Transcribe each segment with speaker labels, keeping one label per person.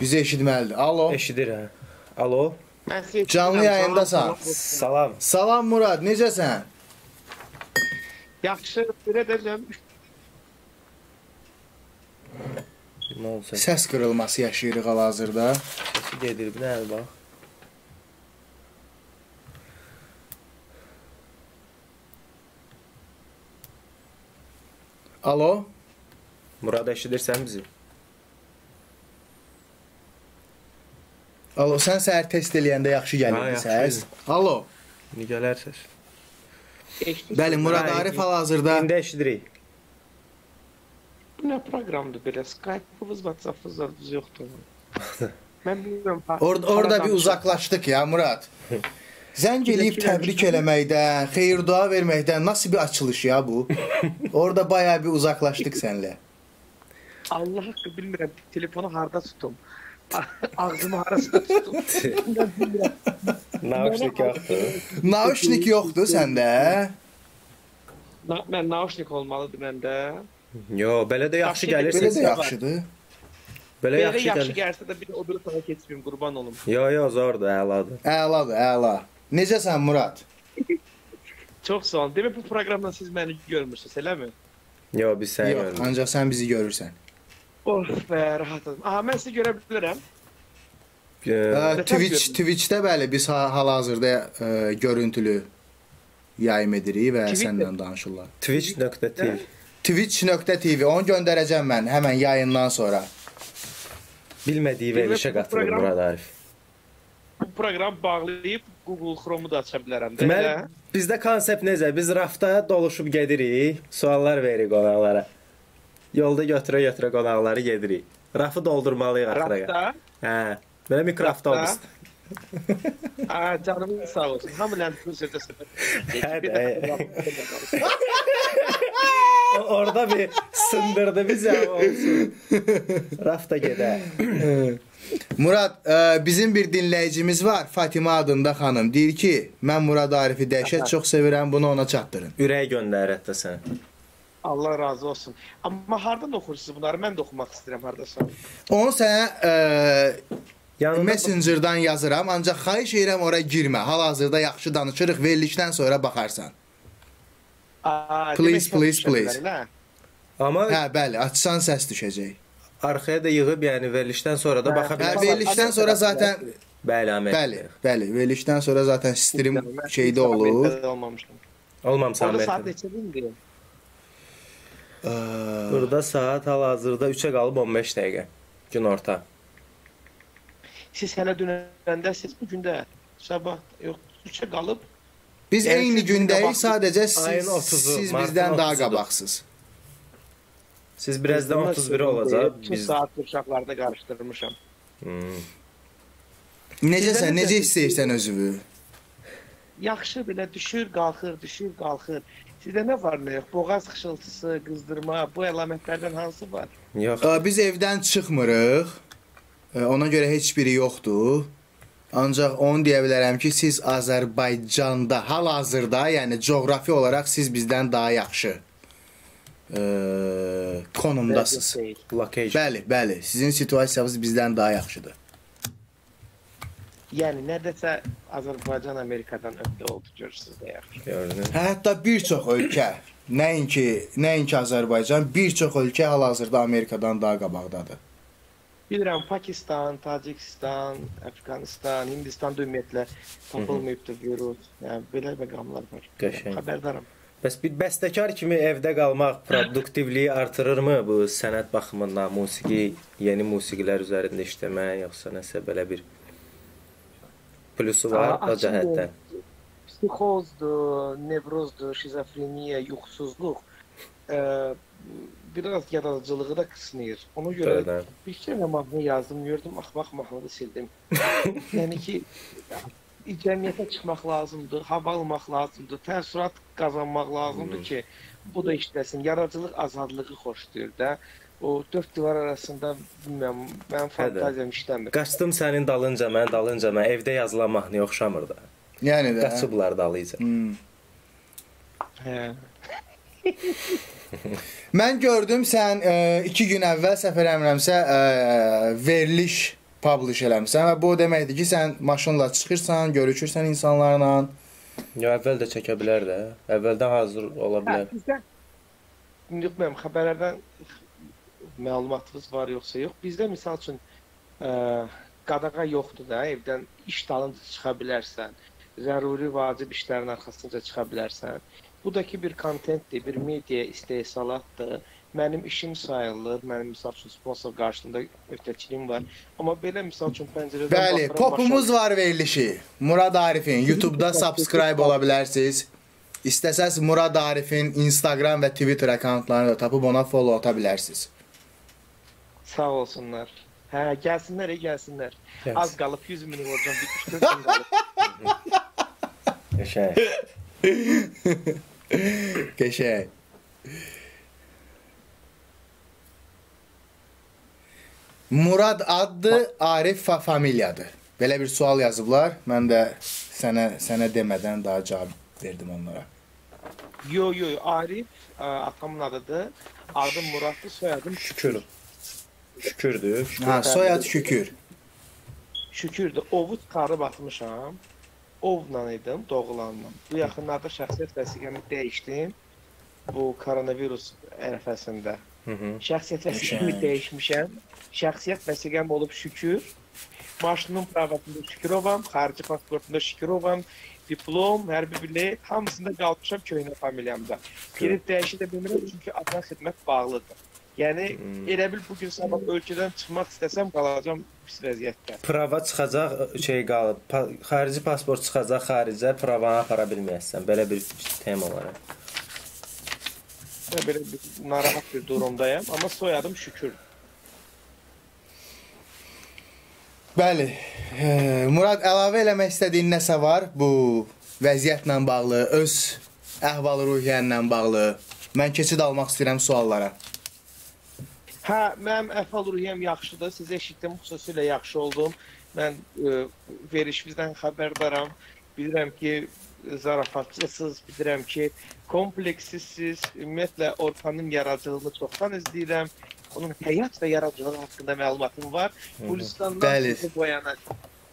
Speaker 1: Bizi eşitməlidir. Alo.
Speaker 2: Eşidir hə. Alo.
Speaker 1: Canlı yayındasan.
Speaker 3: salam.
Speaker 2: Salam.
Speaker 1: Murad, necəsən?
Speaker 3: Yaxşı, belə deyirəm.
Speaker 2: Nə olsa.
Speaker 1: Səs qırılması yaşayırıq hal-hazırda.
Speaker 2: Səsi gedir bir dənə bax.
Speaker 1: Alo.
Speaker 2: Murad eşidirsən bizi?
Speaker 1: Alo, sən səhər test eləyəndə yaxşı gəlirdi səs. Alo.
Speaker 2: İndi gələr səs.
Speaker 1: Bəli, Murad
Speaker 2: Ha,
Speaker 1: Arif hal-hazırda
Speaker 2: İndi eşidirik.
Speaker 3: Bu nə proqramdır belə? Skype-ımız, WhatsApp-ımız da düz yoxdur. Mən bilmirəm. ha-
Speaker 1: Orada bir uzaqlaşdıq ya Murad. Zəng eləyib təbrik eləməkdən, xeyir dua verməkdən nasıl bir açılış ya bu? Orada bayağı bir uzaqlaşdıq səninlə.
Speaker 3: Allah haqqı bilmirəm telefonu harda tutum. Ağzımı. Mən bilmirəm.
Speaker 2: Naushnik yoxdur.
Speaker 1: Naushnik yoxdur səndə?
Speaker 3: Na- Mən naushnik olmalıdır məndə.
Speaker 2: Yo, belə də yaxşı gəlir
Speaker 1: Belə
Speaker 2: səs.
Speaker 1: də yaxşıdır.
Speaker 2: Belə
Speaker 3: Belə
Speaker 2: yaxşı
Speaker 3: yaxşı gəlsə də bir o biri tarafa keçməyim, qurban olum.
Speaker 2: Yo, yo, zordur, əladır.
Speaker 1: Əladır, əla. Necəsən Murad?
Speaker 3: Çox sağ olun. Demək bu proqramda siz məni görmürsüz, eləmi?
Speaker 2: Yo, biz səni
Speaker 1: Yox,
Speaker 2: görmürük.
Speaker 1: ancaq sən bizi görürsən.
Speaker 3: Oh be, rahatım. Aha, mən sizi görə bilirəm.
Speaker 1: Ə, Twitch? Twitchdə bəli biz ha- hal-hazırda ə, görüntülü yayım edirik və
Speaker 3: Twitter.
Speaker 1: səndən danışırlar.
Speaker 2: Twitch.tv.
Speaker 1: Twitch.tv onu göndərəcəm mən həmən yayından sonra.
Speaker 2: Bilmədiyi
Speaker 3: Bilmə,
Speaker 2: verilişə
Speaker 3: bu
Speaker 2: qatılır
Speaker 3: proqram-
Speaker 2: Murad Arif.
Speaker 3: Bu proqram bağlayıb Google Chrome-u da aça bilərəm. də,
Speaker 2: Deməli, bizdə konsept necə? Biz rafta doluşub gedirik, suallar veririk qonaqlara. Yolda götürə-götürə qonaqları gedirik. Rafı doldurmalıyıq axıra. Hə. Belə mikroavtobus.
Speaker 3: Aa, canımın sağ olsun. Hamı sözdə söhbət.
Speaker 2: Hə, O- Orada bir sındırdı bizi olsun. Rafta gedə.
Speaker 1: Murad, ə, bizim bir dinləyicimiz var, Fatimə adında xanım. Deyir ki, mən Murad Arifi dəhşət çox sevirəm, bunu ona çatdırın.
Speaker 2: Ürək göndər hətta sən.
Speaker 3: Allah razı olsun. Amma hardan oxursunuz bunları? Mən də oxumaq istəyirəm hardasa.
Speaker 1: Onu sənə ə,
Speaker 2: Yanında
Speaker 1: Messengerdan yazıram, ancaq xahiş edirəm ora girmə. Hal-hazırda yaxşı danışırıq, verilişdən sonra baxarsan.
Speaker 3: Aa,
Speaker 1: Please, please, please.
Speaker 3: hə?
Speaker 2: Amma
Speaker 1: Hə, bəli, açsan səs düşəcək.
Speaker 2: arxaya da yığıb, yəni verilişdən sonra da
Speaker 3: Hə,
Speaker 2: baxa
Speaker 1: Hə,
Speaker 2: bilərsən.
Speaker 1: verilişdən sonra zaten
Speaker 2: Bəli, Ahmet.
Speaker 1: bəli, bəli, verilişdən sonra zaten stream şeydə olur.
Speaker 3: Olmamışdım.
Speaker 2: Olmamısan
Speaker 3: Orada saat
Speaker 2: Amerikada.
Speaker 3: neçədir indi?
Speaker 2: Burada saat hal-hazırda 3-ə qalıb 15 dəqiqə. Gün orta.
Speaker 3: Siz hələ dünəndəsiz bu gündə. Sabah yox, 3-ə qalıb.
Speaker 1: Biz
Speaker 3: Yəni
Speaker 1: eyni
Speaker 3: siz
Speaker 1: gündəyik, sadəcə siz,
Speaker 2: 30-u,
Speaker 1: siz bizdən daha
Speaker 2: 30-udur.
Speaker 1: qabaqsınız.
Speaker 2: Siz birazdan 31 olacaq.
Speaker 3: Biz
Speaker 2: Biz
Speaker 3: saat uşaqlarda qarışdırmışam.
Speaker 2: Hmm.
Speaker 1: Necəsən, necə? hiss edirsən özünü?
Speaker 3: Yaxşı belə düşür, qalxır, düşür, qalxır. Sizdə nə var, nə yox? Boğaz xışıltısı, qızdırma, bu əlamətlərdən hansı var?
Speaker 2: Yox.
Speaker 1: Biz evdən çıxmırıq. Ona görə heç biri yoxdur. Ancaq onu deyə bilərəm ki, siz Azərbaycanda hal-hazırda, yəni coğrafi olaraq siz bizdən daha yaxşı ə, konumdasınız. Bəli, bəli. Sizin situasiyanız bizdən daha yaxşıdır.
Speaker 3: Yəni nərdəsə Azərbaycan Amerikadan ötə oldu görürsüz də yaxşı.
Speaker 2: Gördün.
Speaker 1: Hətta bir çox ölkə, nəinki, nəinki Azərbaycan, bir çox ölkə hal-hazırda Amerikadan daha qabaqdadır.
Speaker 3: Bilirəm Pakistan, Tacikistan, Əfqanistan, Hindistan ümumiyyətlə tapılmayıbdır virus. Yəni belə məqamlar var.
Speaker 2: Qəşəng.
Speaker 3: Xəbərdaram.
Speaker 2: Bəs bir bəstəkar kimi evdə qalmaq produktivliyi artırırmı bu sənət baxımından, musiqi, yeni musiqilər üzərində işləmək, yoxsa nəsə belə bir plusu var o cəhətdən?
Speaker 3: Psixozdur, nevrozdur, şizofreniya, yuxusuzluq. Ə, biraz yaradıcılığı da qısnayır. Ona görə
Speaker 2: Bəli.
Speaker 3: bir kere mahnı yazdım, gördüm, axmaq mahnını sildim. yəni ki, cəmiyyətə çıxmaq lazımdır, hava almaq lazımdır, təəssürat qazanmaq lazımdır ki, bu da işləsin. Yaradıcılıq azadlığı xoşlayır da. O dörd divar arasında bilmirəm, mənim fantaziyam işləmir.
Speaker 2: Qaçdım sənin dalınca, mən dalınca, mən evdə yazılan mahnıya oxşamır da.
Speaker 1: Yəni də.
Speaker 2: Qaçıblar dalıyca.
Speaker 1: Hmm.
Speaker 3: Hə.
Speaker 1: Mən gördüm sən 2 gün əvvəl səfər əmrəmsə ə, veriliş publish eləmisən və bu o deməkdir ki, sən maşınla çıxırsan, görüşürsən insanlarla.
Speaker 2: Ya əvvəl də çəkə bilər də. Əvvəldən hazır ola
Speaker 3: Hə,
Speaker 2: bilər.
Speaker 3: bizdə indi bilmirəm xəbərlərdən məlumatınız var yoxsa yox. Bizdə misal üçün ə, qadağa yoxdur da, evdən iş dalınca çıxa bilərsən. Zəruri vacib işlərin arxasınca çıxa bilərsən. Bu da ki bir kontentdir, bir media istehsalatdır. Mənim işim sayılır. Mənim misal üçün sponsor qarşısında öhdəçiliyim var. Amma belə misal üçün pəncərədən
Speaker 1: Bəli, popumuz var verilişi. Murad Arifin YouTube-da subscribe ola bilərsiniz. İstəsəz Murad Arifin Instagram və Twitter akkauntlarını da tapıb ona follow ata bilərsiniz.
Speaker 3: Sağ olsunlar. Hə, gəlsinlər, ey, gəlsinlər.
Speaker 2: Gəlsin.
Speaker 3: Az qalıb 100 min olacam, bir 3 gün qalıb.
Speaker 2: Qəşəng.
Speaker 1: Qəşəng. Murad addı, Arif fa familiyadır. Belə bir sual yazıblar. Mən də sənə sənə demədən daha cavab verdim onlara.
Speaker 3: Yo yo yo, Arif ə, atamın adıdır. Adım Muraddır, soyadım
Speaker 2: Şükür. Şükürdür. Şükür.
Speaker 1: Ha, soyad Şükür.
Speaker 3: Şükürdür. Ovu çıxarıb atmışam. Ovla idim doğulanla. Bu yaxınlarda şəxsiyyət vəsiqəmi dəyişdim. Bu koronavirus ərəfəsində.
Speaker 2: Hı -hı.
Speaker 3: Şəxsiyyət vəsiqəmi dəyişmişəm. Şəxsiyyət vəsiqəm olub Şükür. Maşının privatında Şükürovam, xarici pasportunda Şükürovam, diplom, hərbi bilet, hamısında qalmışam köhnə familiyamda. Girib dəyişə də bilmirəm çünki adına xidmət bağlıdır. Yəni
Speaker 2: Hmm.
Speaker 3: elə bil bu gün sabah ölkədən çıxmaq istəsəm qalacam pis vəziyyətdə.
Speaker 2: Prava çıxacaq şey qalıb. Pa xarici pasport çıxacaq xaricə, pravanı apara bilməyəsən. Belə bir tema var.
Speaker 3: Mən belə bir narahat bir durumdayam, amma soyadım Şükür.
Speaker 1: Bəli. Murad əlavə eləmək istədiyin nəsə var bu vəziyyətlə bağlı, öz əhval-ruhiyyənlə bağlı? Mən keçid almaq istəyirəm suallara.
Speaker 3: Hə, mənim əhval-ruhiyyəm yaxşıdır. Sizi eşitdim, xüsusilə yaxşı oldum. Mən ə, verişinizdən xəbərdaram. Bilirəm ki, zarafatçısınız, bilirəm ki, kompleksisiz. Ümumiyyətlə Orxanın yaradıcılığını çoxdan izləyirəm. Onun həyat və yaradıcılığı haqqında məlumatım var. Gülüstandan
Speaker 1: Bəli.
Speaker 3: sizi bu yana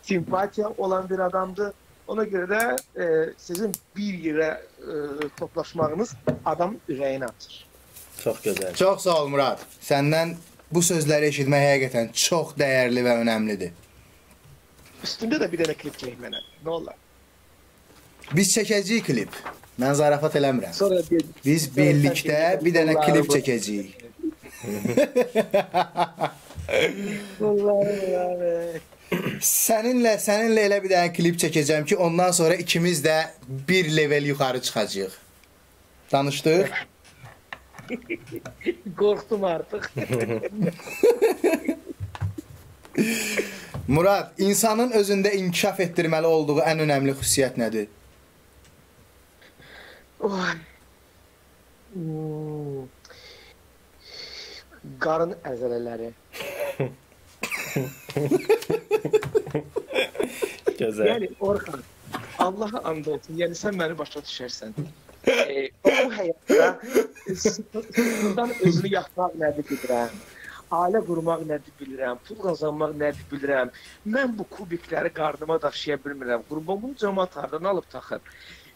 Speaker 3: simpatiya olan bir adamdır. Ona görə də e, sizin bir yerə e, toplaşmağınız adam ürəyini açır.
Speaker 2: Çox gözəl.
Speaker 1: Çox sağ ol Murad. Səndən bu sözləri eşitmək həqiqətən çox dəyərli və önəmlidir.
Speaker 3: Üstündə də bir dənə klip çək mənə. Nə olar?
Speaker 1: Biz çəkəcəyik klip. Mən zarafat eləmirəm.
Speaker 3: Sonra bir
Speaker 1: Biz birlikdə bir dənə klip çəkəcəyik.
Speaker 3: Vallahi.
Speaker 1: Səninlə, səninlə elə bir dənə klip çəkəcəm ki, ondan sonra ikimiz də bir level yuxarı çıxacağıq. Danışdıq?
Speaker 3: Qorxdum artıq.
Speaker 1: Murad, insanın özündə inkişaf etdirməli olduğu ən önəmli xüsusiyyət nədir?
Speaker 3: Oy. Hmm. Qarın əzələləri.
Speaker 2: Gözəl.
Speaker 3: Yəni Orxan, Allaha and olsun. Yəni sən məni başa düşərsən. E, o həyatda sıfırdan özünü yaxmaq nədir bilirəm. Ailə qurmaq nədir bilirəm, pul qazanmaq nədir bilirəm. Mən bu kubikləri qarnıma daşıya bilmirəm. Qurbumun cəmaət hardan alıb taxır?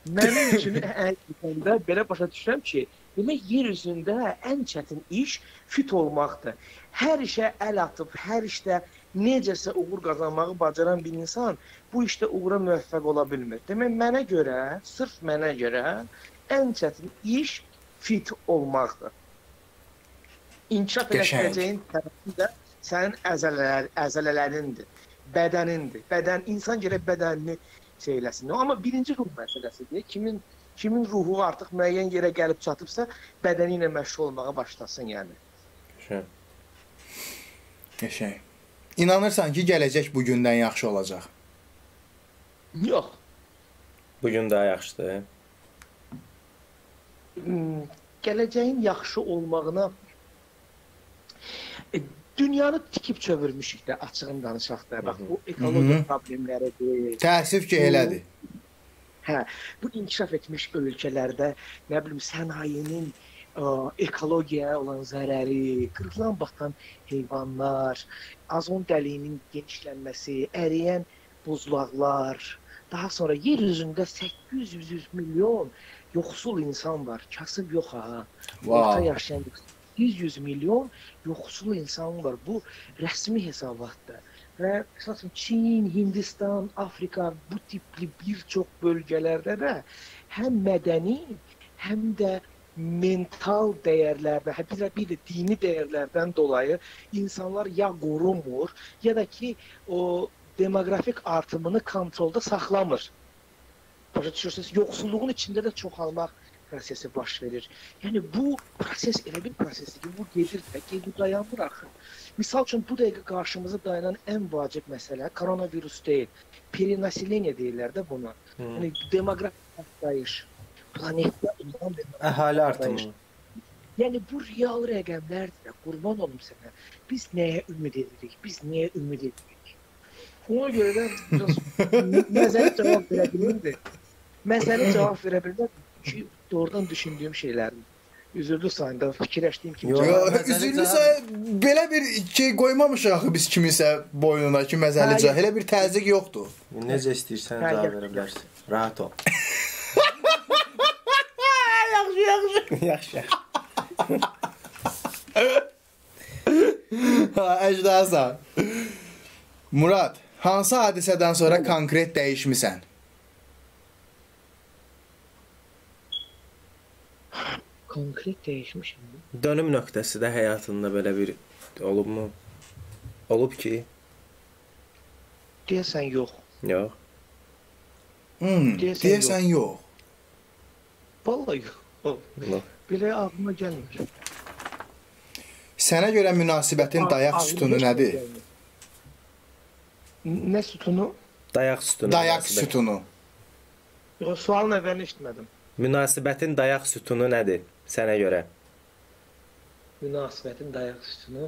Speaker 3: Mənim üçün həqiqətən belə başa düşürəm ki, demək yer üzündə ən çətin iş fit olmaqdır. Hər işə əl atıb, hər işdə necəsə uğur qazanmağı bacaran bir insan bu işdə uğura müvəffəq ola bilmir. Demək mənə görə, sırf mənə görə ən çətin iş fit olmaqdır. İnkişaf
Speaker 1: Qəşəng.
Speaker 3: edəcəyin tərəfi də sənin əzələlər, əzələlərindir, bədənindir. Bədən insan gərək bədənini şey eləsin. Amma birinci ruh məsələsidir. Kimin kimin ruhu artıq müəyyən yerə gəlib çatıbsa, bədəni ilə məşğul olmağa başlasın yəni.
Speaker 2: Gözəl.
Speaker 1: Qəşəng. İnanırsan ki, gələcək bu gündən yaxşı olacaq.
Speaker 3: Yox.
Speaker 2: Bu gün daha yaxşıdır.
Speaker 3: Gələcəyin yaxşı olmağına e, dünyanı tikib çevirmişik də açığın danışaq da. Bax bu ekologiya
Speaker 1: Hı.
Speaker 3: problemləridir.
Speaker 1: Təəssüf ki, elədir.
Speaker 3: Hə, bu inkişaf etmiş ölkələrdə nə bilim sənayenin ə, ekologiyaya olan zərəri, qırılan batan heyvanlar, azon dəliyinin genişlənməsi, əriyən buzlaqlar, daha sonra yer üzündə 800 milyon yoxsul insan var. Kasıb yox ha. Orta
Speaker 1: Wow.
Speaker 3: yaşayan 100 milyon yoxsul insan var. Bu rəsmi hesabatdır. Və məsələn Çin, Hindistan, Afrika bu tipli bir çox bölgələrdə də həm mədəni, həm də mental dəyərlərdən, hə bir də, bir də dini dəyərlərdən dolayı insanlar ya qorunmur, ya da ki o demoqrafik artımını kontrolda saxlamır. Başa düşürsüz? Yoxsulluğun içində də çoxalmaq prosesi baş verir. Yəni bu proses elə bir prosesdir ki, bu gedir də, gedir dayanmır axı. Misal üçün bu dəqiqə qarşımıza dayanan ən vacib məsələ koronavirus deyil. Perinasileniya deyirlər də buna.
Speaker 2: Hı.
Speaker 3: Yəni demoqrafik partlayış, planetdə olan demografik
Speaker 2: Əhali
Speaker 3: partlayış.
Speaker 2: artımı.
Speaker 3: Yəni bu real rəqəmlərdir. Qurban olum sənə. Biz nəyə ümid edirik? Biz nəyə ümid edirik? Ona görə də biraz məzəli cavab verə bilmirdi. Məzəli cavab verə bilmirdi ki, doğrudan düşündüyüm şeylərdir. Üzürlü sayında fikirləşdiyim kimi.
Speaker 2: Yox. Məzəli
Speaker 1: üzürlüsə belə bir şey qoymamışıq axı biz kiminsə boynuna ki, məzəlicə. Elə bir təzyiq yoxdur.
Speaker 2: Necə istəyirsən cavab
Speaker 3: yaxşı,
Speaker 2: verə bilərsən. Rahat ol.
Speaker 1: Yaxşı, yaxşı.
Speaker 2: Yaxşı.
Speaker 1: Ha, əcdasan. Murad, hansı hadisədən sonra konkret dəyişmisən?
Speaker 3: Konkret dəyişmişəm.
Speaker 2: Dönüm nöqtəsində həyatında belə bir olubmu? Olub ki,
Speaker 3: Deyəsən yox.
Speaker 2: yox.
Speaker 1: Hmm,
Speaker 3: Deyəsən
Speaker 1: deyəsən yox.
Speaker 3: Vallahi yox.
Speaker 2: Yox.
Speaker 3: Belə ağlıma gəlmir.
Speaker 1: Sənə görə münasibətin dayaq sütunu nədir?
Speaker 3: Nə sütunu?
Speaker 2: Dayaq sütunu.
Speaker 1: Dayaq sütunu.
Speaker 3: Yox, sualın əvvəlini eşitmədim.
Speaker 2: Münasibətin dayaq sütunu nədir sənə görə?
Speaker 3: Münasibətin dayaq sütunu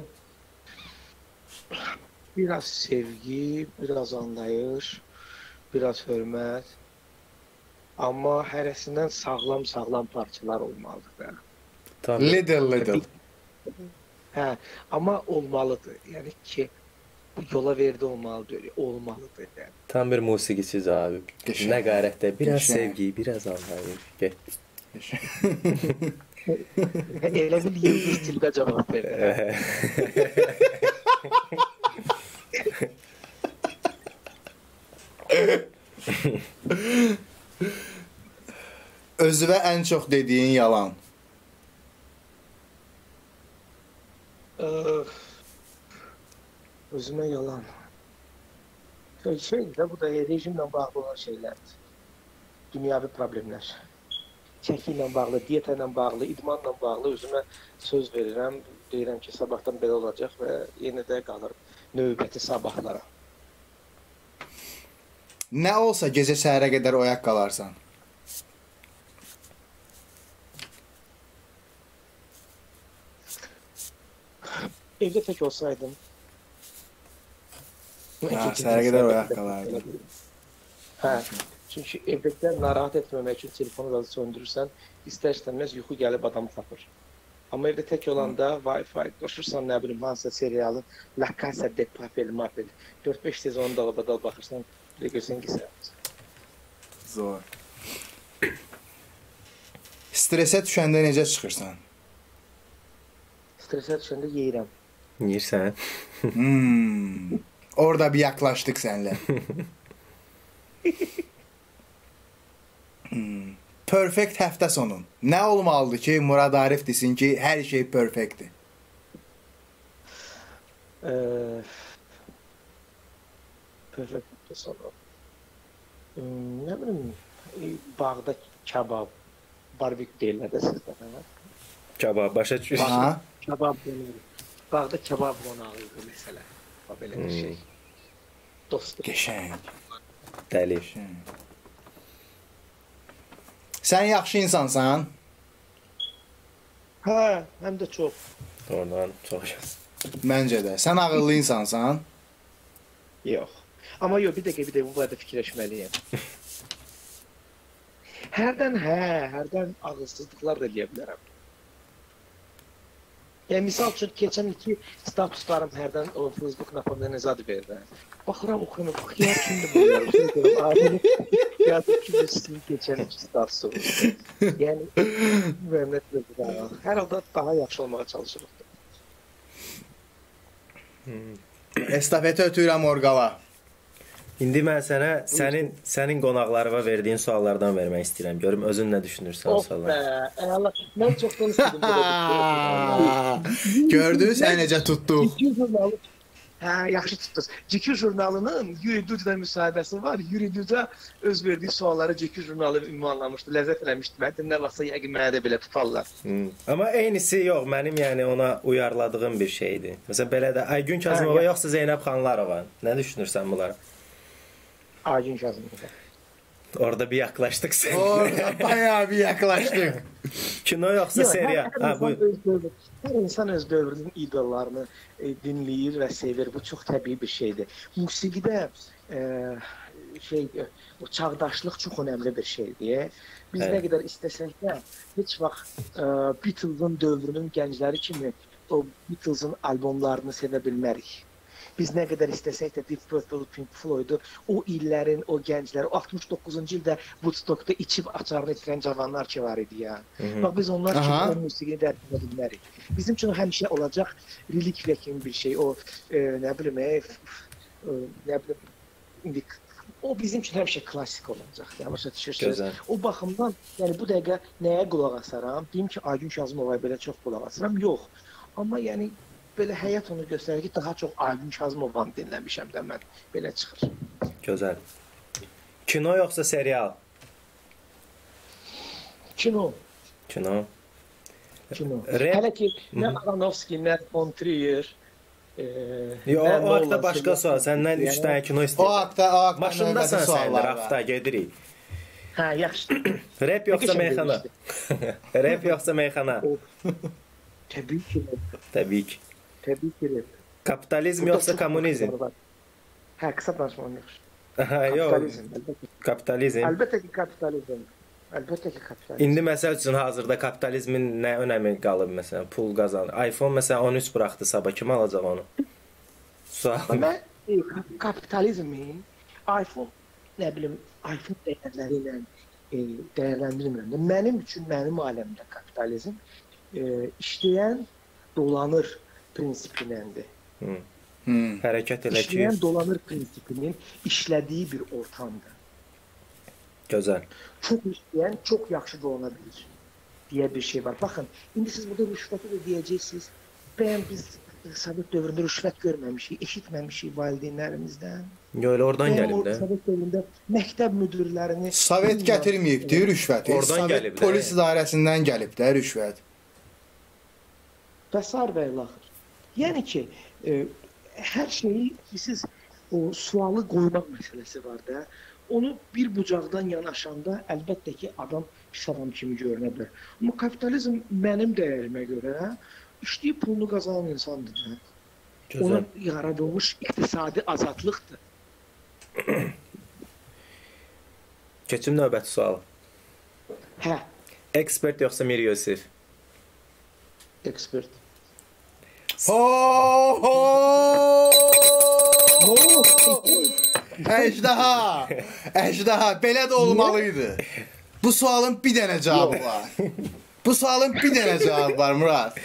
Speaker 3: biraz sevgi, biraz anlayış, biraz hörmət. Amma hərəsindən sağlam-sağlam parçalar olmalıdır da.
Speaker 2: Tam
Speaker 1: Little little.
Speaker 3: Hə, amma olmalıdır. Yəni ki, yola verdi olmalıdır, olmalıdır. Yəni.
Speaker 2: tam bir musiqiçi cavabı.
Speaker 1: Qəşəng.
Speaker 2: Nə qarətdə, biraz
Speaker 1: Qəşəng.
Speaker 2: sevgi, biraz anlayış. Get.
Speaker 3: Elə bir yıldız dildə cavab verdi.
Speaker 1: Özünə ən çox dediyin yalan.
Speaker 3: Öf. Özümə yalan. Şey, də bu da rejimlə bağlı olan şeylərdir. Dünyavi problemlər. Çəki ilə bağlı, diyeta ilə bağlı, idmanla bağlı özümə söz verirəm. Deyirəm ki, sabahdan belə olacaq və yenə də qalır növbəti sabahlara.
Speaker 1: Nə olsa gecə səhərə qədər oyaq qalarsan.
Speaker 3: Evdə tək olsaydım
Speaker 1: Ha, səhərə qədər oyaq qalardın.
Speaker 3: Hə. Çünki evdəkilər narahat etməmək üçün telefonu da söndürürsən, istər-istəməz yuxu gəlib adamı tapır. Amma evdə tək olanda Wi-Fi qoşursan, nə bilim, hansısa serialı La Casa de Papel, Mapel 4-5 sezon dalbadal baxırsan, belə görsən ki, sən
Speaker 1: Zor. Stresə düşəndə necə çıxırsan?
Speaker 3: stresə düşəndə yeyirəm.
Speaker 2: Yeyirsən?
Speaker 1: Hmm. Orada bir yaklaşdık senle. Hmm. Perfect həftə sonun. Nə olmalıdır ki, Murad Arif desin ki, hər şey perfektdir.
Speaker 3: Eee Perfect sonu. Hmm, nə bilim, bağda kabab, barbekü deyirlər də sizdə. hə?
Speaker 2: Kabab başa düşürsən?
Speaker 3: Qonağı. Bağda kabab qonağı idi məsələ. Bax belə bir şey. Dostluq.
Speaker 1: Qəşəng.
Speaker 2: Dəli.
Speaker 1: Sən yaxşı insansan.
Speaker 3: Hə, həm də çox.
Speaker 2: Oradan çox yaxşı.
Speaker 1: Məncə də. Sən ağıllı insansan.
Speaker 3: Yox. Amma yox, bir dəqiqə, bir dəqiqə bu barədə fikirləşməliyəm. hərdən hə, hərdən ağılsızlıqlar da eləyə bilərəm. Yəni misal üçün keçən iki statuslarım hərdən o Facebook napında nəzad verdi. Baxıram oxuyuram, xiyar kimdir bunlar? Şey Ailəni yazıb ki, sizin keçən iki statusu. Yəni müəmməd verir. Hər halda daha yaxşı olmağa çalışırıq.
Speaker 1: Estafeti ötürürəm Orqala.
Speaker 2: İndi mən sənə sənin sənin qonaqlarına verdiyin suallardan vermək istəyirəm. Görüm özün nə düşünürsən o
Speaker 3: Of
Speaker 2: suallar.
Speaker 3: be, Allah, mən istedim belə.
Speaker 1: Gördünüz sən necə tutduq.
Speaker 3: Hə, yaxşı tutdunuz. GQ jurnalının Yuri Duda müsahibəsi var. Yuri Duda öz verdiyi sualları GQ jurnalı ünvanlamışdı. Ləzzət eləmişdi. Mən də nə vaxtsa yəqin mənə də belə tutarlar.
Speaker 2: Hmm. Amma eynisi yox, mənim yəni ona uyarladığım bir şeydir. Məsələn belə də Aygün Kazımova
Speaker 3: Hə,
Speaker 2: yoxsa Zeynəb Xanlarova. Nə düşünürsən bunlara?
Speaker 3: Acın Kazımov.
Speaker 2: Orada bir yaxlaşdıq sən.
Speaker 1: Orada bayağı bir yaxlaşdıq.
Speaker 2: Kino yoxsa
Speaker 3: Yox,
Speaker 2: seriya?
Speaker 3: hər- hər
Speaker 2: Ha, buyur.
Speaker 3: Hər insan öz dövrünün idollarını e, dinləyir və sevir. Bu çox təbii bir şeydir. Musiqidə e, şey e, o çağdaşlıq çox önəmli bir şeydir. Biz
Speaker 2: Bəli.
Speaker 3: nə qədər istəsək də heç vaxt e, Beatles-ın dövrünün gəncləri kimi o Beatles-ın albomlarını sevə bilmərik. Biz nə qədər istəsək də Deep Purple, Pink Floyd-u o illərin, o gənclər, o 69-cu ildə Woodstock-da içib açarını itirən cavanlar ki var idi ya.
Speaker 2: Mhm.
Speaker 3: Bax biz onlar kimi o musiqini dərk edə bilmərik. Bizim üçün həmişə olacaq relikviya kimi bir şey. O e, nə bilim, e, e, nə bilim indi o bizim üçün həmişə klassik olacaq. Yəni başa düşürsüz?
Speaker 2: Gözəl.
Speaker 3: O baxımdan, yəni bu dəqiqə nəyə qulaq asaram? Deyim ki, Aygün Kazımova belə çox qulaq asıram? Yox. Amma yəni belə həyat onu göstərir ki, daha çox Aygün Kazımovanı dinləmişəm də mən. Belə çıxır.
Speaker 2: Gözəl. Kino yoxsa serial?
Speaker 3: Kino,
Speaker 2: Kino.
Speaker 3: kino.
Speaker 2: Rap-
Speaker 3: Hələ ki, nə Aronofsky, nə von Trier, e,
Speaker 2: Yo,
Speaker 3: nə
Speaker 2: o haqda başqa sual. Səndən 3
Speaker 3: yəni-
Speaker 2: dənə kino
Speaker 1: O
Speaker 2: istəyirəm.
Speaker 1: haqda, o haqda
Speaker 2: Maşındasan sən, rafta gedirik.
Speaker 3: Hə, yaxşı.
Speaker 2: Rap yoxsa meyxana? Rap yoxsa meyxana?
Speaker 3: O- Təbii ki,
Speaker 2: Təbii ki.
Speaker 3: Təbii ki.
Speaker 2: Kapitalizm
Speaker 3: Burada
Speaker 2: yoxsa kommunizm?
Speaker 3: Hə, qısa danışmam yaxşı.
Speaker 2: Aha, yox.
Speaker 3: Kapitalizm, əlbəttə.
Speaker 2: Kapitalizm.
Speaker 3: Əlbəttə ki, kapitalizm. Əlbəttə ki, kapitalizm.
Speaker 2: İndi məsəl üçün hazırda kapitalizmin nə önəmi qalıb məsələn? Pul qazan. iPhone məsələn 13 buraxdı sabah kim alacaq onu? Sual.
Speaker 3: Mən e, kapitalizmi iPhone nə bilim, iPhone dəyərləri ilə e, dəyərləndirmirəm. də. Mənim üçün mənim aləmdə kapitalizm e, işləyən dolanır prinsipinəndir.
Speaker 1: Hmm.
Speaker 2: Hərəkət elə ki,
Speaker 3: İşləyən dolanır prinsipinin işlədiyi bir ortamdır.
Speaker 2: gözəl.
Speaker 3: Çox işləyən çox yaxşı dolana bilir deyə bir şey var. Baxın, indi siz burada rüşvəti də deyəcəksiniz. Bəyən biz Sovet dövründə rüşvət görməmişik, eşitməmişik valideynlərimizdən.
Speaker 2: Yo, elə oradan
Speaker 3: Bəyəm
Speaker 2: gəlib də.
Speaker 3: Sovet dövründə məktəb müdirlərini
Speaker 1: Sovet gətirməyibdi rüşvəti.
Speaker 2: Oradan
Speaker 1: Sovet
Speaker 2: gəlib
Speaker 1: polis idarəsindən gəlib də rüşvət.
Speaker 3: və sair və ilaxır. Yəni ki, e, hər şeyi siz o sualı qoymaq məsələsi var da. Onu bir bucaqdan yanaşanda əlbəttə ki, adam pis adam kimi görünə bilər. Amma kapitalizm mənim dəyərimə görə işləyib pulunu qazanan insandır da.
Speaker 2: Gözəl.
Speaker 3: Onun yaradılmış iqtisadi azadlıqdır.
Speaker 2: Keçim növbəti sual.
Speaker 3: Hə,
Speaker 2: Ekspert yoxsa Mir Yusif?
Speaker 3: ekspert.
Speaker 1: Ho ho! Əjdaha! Əjdaha belə də olmalı idi. Bu sualın bir dənə cavabı var. Bu sualın bir dənə cavabı var Murad.